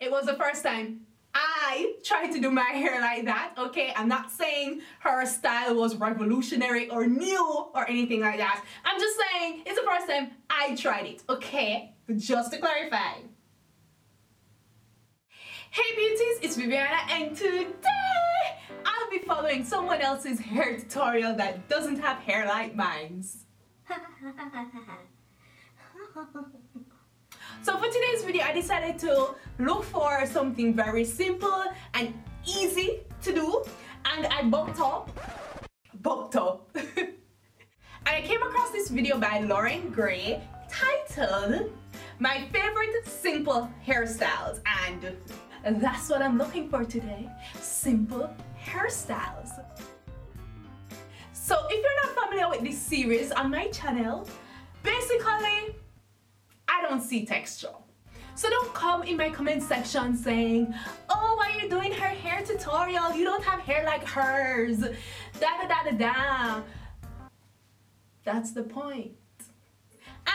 It was the first time I tried to do my hair like that, okay? I'm not saying her style was revolutionary or new or anything like that. I'm just saying it's the first time I tried it, okay? Just to clarify. Hey beauties, it's Vivianna and today I'll be following someone else's hair tutorial that doesn't have hair like mine's. So for today's video, I decided to look for something very simple and easy to do. And I bumped up, bumped up. and I came across this video by Loren Gray titled My Favorite Simple Hairstyles. And that's what I'm looking for today, simple hairstyles. So if you're not familiar with this series on my channel, basically I don't see texture. So don't come in my comment section saying, oh, why are you doing her hair tutorial? You don't have hair like hers. Da da da da da. That's the point.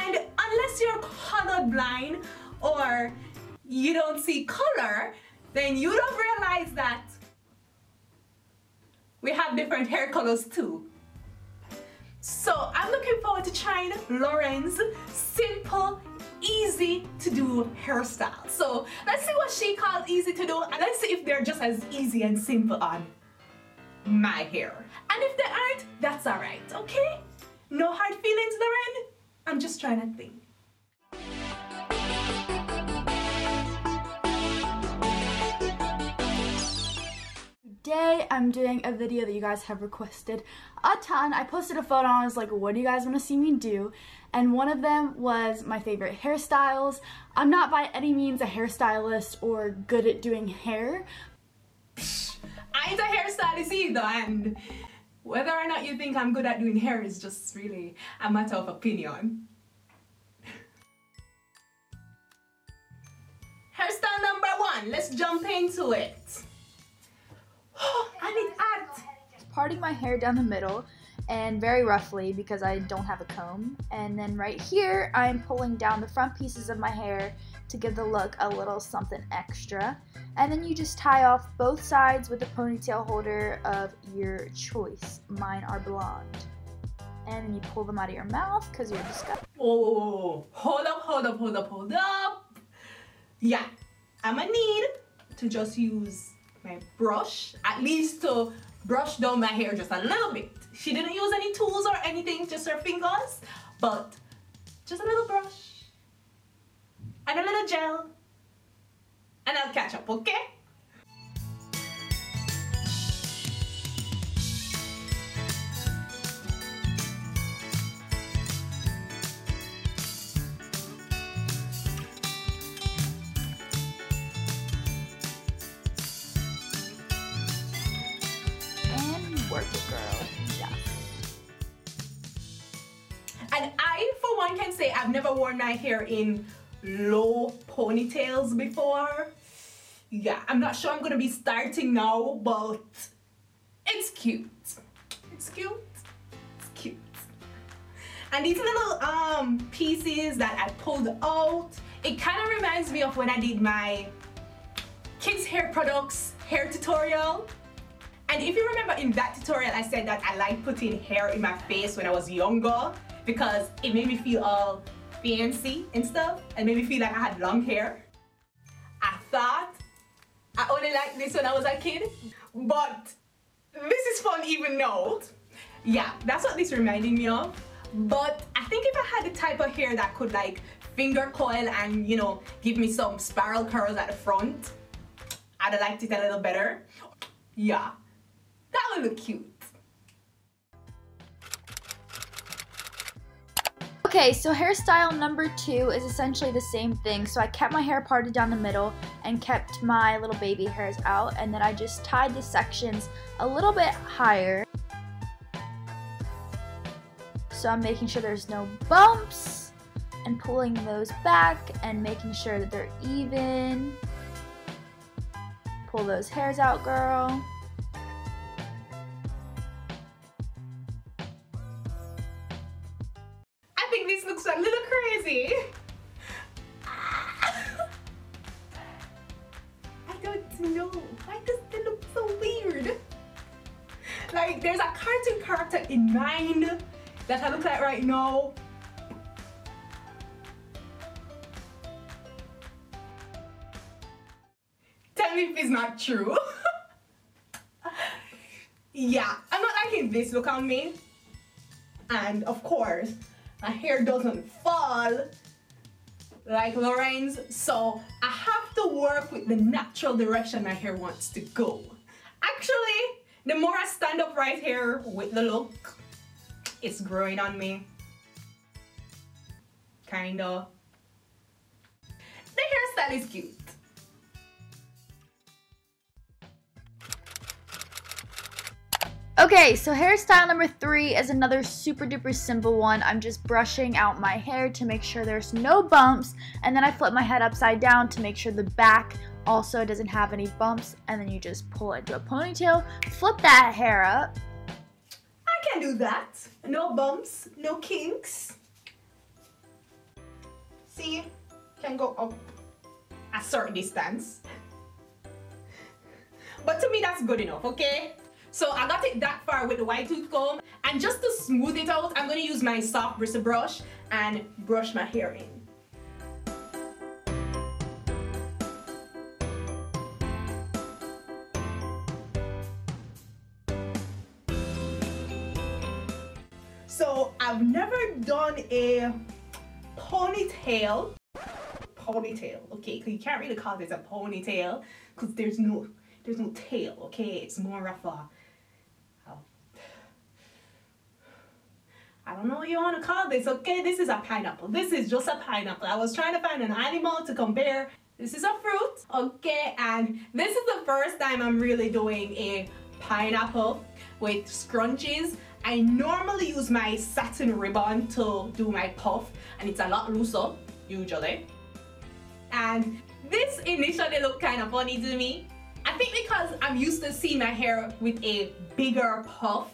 And unless you're colorblind or you don't see color, then you don't realize that we have different hair colors too. So I'm looking forward to trying Loren's simple easy to do hairstyle. So let's see what she calls easy to do and let's see if they're just as easy and simple on my hair. And if they aren't, that's alright, okay? No hard feelings, Loren. I'm just trying to think. Today I'm doing a video that you guys have requested a ton. I posted a photo and I was like, what do you guys want to see me do? And one of them was my favorite hairstyles. I'm not by any means a hairstylist or good at doing hair. I ain't a hairstylist either and whether or not you think I'm good at doing hair is just really a matter of opinion. Hairstyle number one, let's jump into it. I need art. Parting my hair down the middle and very roughly because I don't have a comb. And then right here, I'm pulling down the front pieces of my hair to give the look a little something extra. And then you just tie off both sides with a ponytail holder of your choice. Mine are blonde. And then you pull them out of your mouth because you're disgusting. Oh, hold up, hold up, hold up, hold up. Yeah, I'm gonna need to just use my brush, at least to brush down my hair just a little bit. She didn't use any tools or anything, just her fingers, but just a little brush and a little gel and I'll catch up, okay? Work it, girl. Yes. And I, for one, can say I've never worn my hair in low ponytails before. Yeah, I'm not sure I'm gonna be starting now, but it's cute. It's cute. It's cute. And these little um pieces that I pulled out, it kind of reminds me of when I did my kids hair products hair tutorial and if you remember in that tutorial, I said that I like putting hair in my face when I was younger because it made me feel all fancy and stuff and made me feel like I had long hair. I thought I only liked this when I was a kid, but this is fun even now. Yeah, that's what this reminded me of. But I think if I had the type of hair that could like finger coil and you know give me some spiral curls at the front, I'd have liked it a little better. Yeah, that would look cute. Okay, so hairstyle number two is essentially the same thing. So I kept my hair parted down the middle and kept my little baby hairs out and then I just tied the sections a little bit higher. So I'm making sure there's no bumps and pulling those back and making sure that they're even. Pull those hairs out, girl. Like there's a cartoon character in mind that I look like right now. Tell me if it's not true. yeah, I'm not liking this look on me. And of course, my hair doesn't fall like Lorraine's, so I have to work with the natural direction my hair wants to go. Actually, the more I stand up right here with the look, it's growing on me. Kinda. The hairstyle is cute. Okay, so hairstyle number three is another super duper simple one. I'm just brushing out my hair to make sure there's no bumps, and then I flip my head upside down to make sure the back also it doesn't have any bumps, and then you just pull it into a ponytail, flip that hair up. I can do that. No bumps, no kinks. See, can go up a certain distance. But to me, that's good enough, okay? So I got it that far with the white tooth comb. And just to smooth it out, I'm gonna use my soft bristle brush and brush my hair in. I've never done a ponytail. Ponytail, okay, you can't really call this a ponytail because there's no there's no tail, okay? It's more of a I don't know what you want to call this, okay? This is a pineapple. This is just a pineapple. I was trying to find an animal to compare. This is a fruit, okay? And this is the first time I'm really doing a pineapple with scrunchies. I normally use my satin ribbon to do my puff and it's a lot looser, usually. And this initially looked kind of funny to me. I think because I'm used to seeing my hair with a bigger puff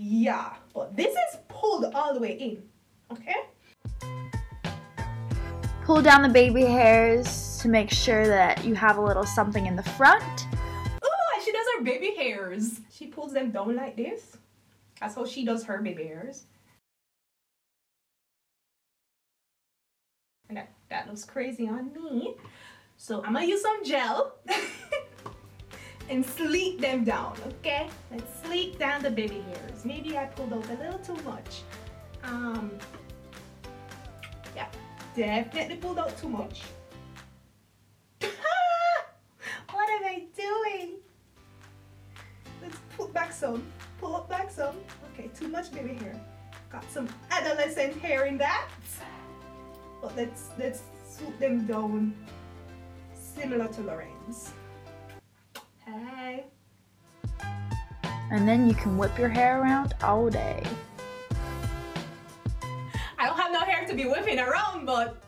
yeah, but this is pulled all the way in, okay? Pull down the baby hairs to make sure that you have a little something in the front. Her baby hairs. She pulls them down like this. That's how she does her baby hairs. And that, that looks crazy on me. So I'm gonna use some gel. and sleek them down, okay? Let's sleek down the baby hairs. Maybe I pulled out a little too much. Um, yeah, definitely pulled out too much. Down similar to Lorraine's. Hey. And then you can whip your hair around all day. I don't have no hair to be whipping around, but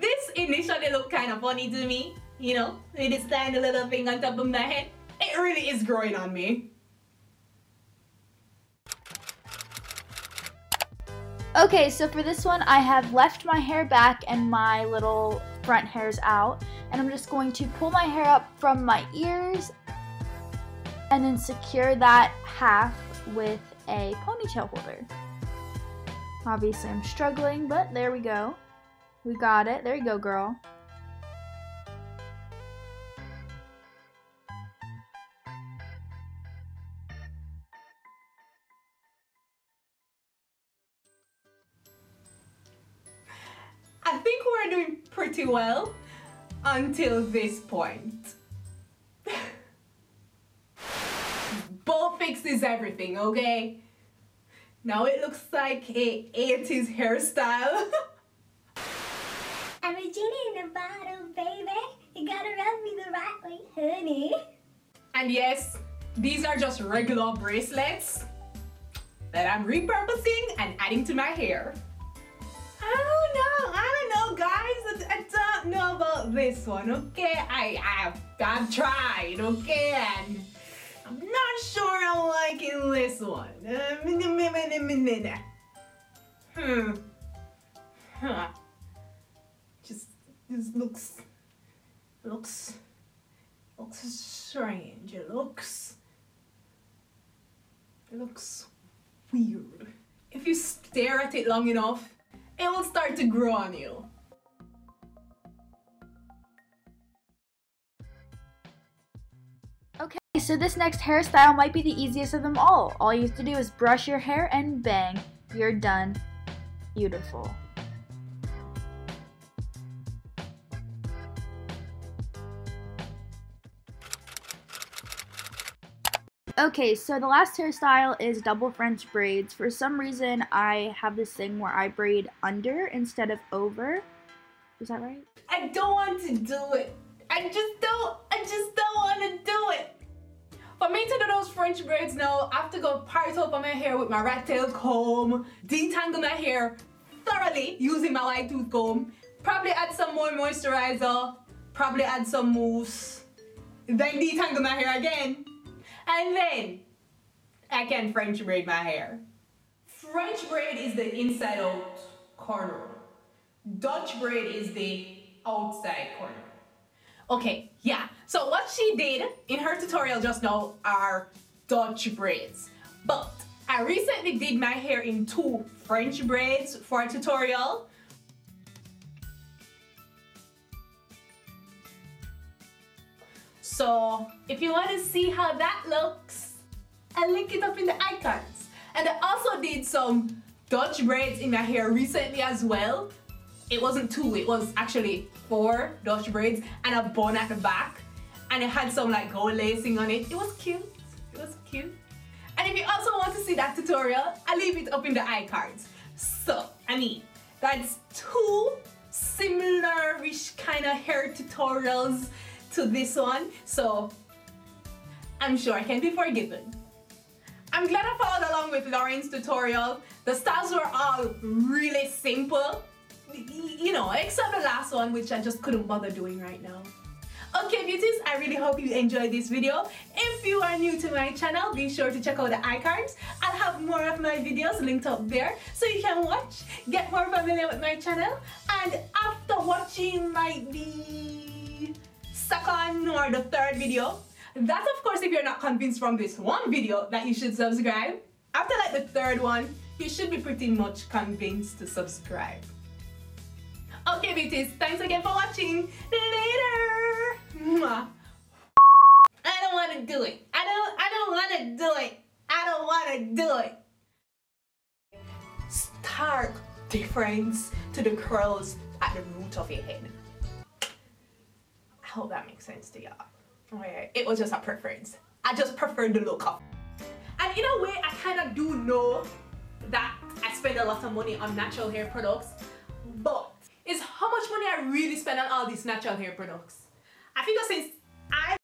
this initially looked kind of funny to me. You know, it is standing a little thing on top of my head. It really is growing on me. Okay, so for this one, I have left my hair back and my little front hairs out. And I'm just going to pull my hair up from my ears and then secure that half with a ponytail holder. Obviously I'm struggling, but there we go. We got it. There you go, girl. We're doing pretty well until this point. Bow fixes everything, okay? Now it looks like a 80s hairstyle. I'm a genie in a bottle, baby. You gotta rub me the right way, honey. and yes, these are just regular bracelets that I'm repurposing and adding to my hair. Don't know about this one, okay? I, I've, I've tried, okay? And I'm not sure I'm liking this one. Hmm. Huh. Just, this looks, looks looks strange. It looks it looks weird. If you stare at it long enough, it will start to grow on you. So this next hairstyle might be the easiest of them all. All you have to do is brush your hair and bang, you're done. Beautiful. Okay, so the last hairstyle is double French braids. For some reason, I have this thing where I braid under instead of over. Is that right? I don't want to do it. I just don't, I just don't want to do it. French braids now, I have to go part over my hair with my rat tail comb, detangle my hair thoroughly using my white tooth comb, probably add some more moisturizer, probably add some mousse, then detangle my hair again, and then I can French braid my hair. French braid is the inside out corner. Dutch braid is the outside corner. Okay, yeah. So what she did in her tutorial just now are Dutch braids. But I recently did my hair in two French braids for a tutorial. So if you want to see how that looks, I'll link it up in the icons. And I also did some Dutch braids in my hair recently as well. It wasn't two, it was actually four Dutch braids and a bun at the back. And it had some like gold lacing on it. It was cute. Was cute. And if you also want to see that tutorial, I'll leave it up in the iCards. So, I mean, that's two similar-ish kind of hair tutorials to this one. So, I'm sure I can be forgiven. I'm glad I followed along with Loren's tutorial. The styles were all really simple. You know, except the last one, which I just couldn't bother doing right now. Okay beauties, I really hope you enjoyed this video. If you are new to my channel, be sure to check out the icons. I'll have more of my videos linked up there so you can watch, get more familiar with my channel, and after watching like the second or the third video, that's of course if you're not convinced from this one video that you should subscribe. After like the third one, you should be pretty much convinced to subscribe. Okay beauties, thanks again for watching. Later! I don't want to do it. I don't I don't want to do it. I don't want to do it. Stark difference to the curls at the root of your head. I hope that makes sense to y'all. Okay, it was just a preference. I just prefer the look of. And in a way, I kind of do know that I spend a lot of money on natural hair products, but is how much money I really spend on all these natural hair products. I figure since I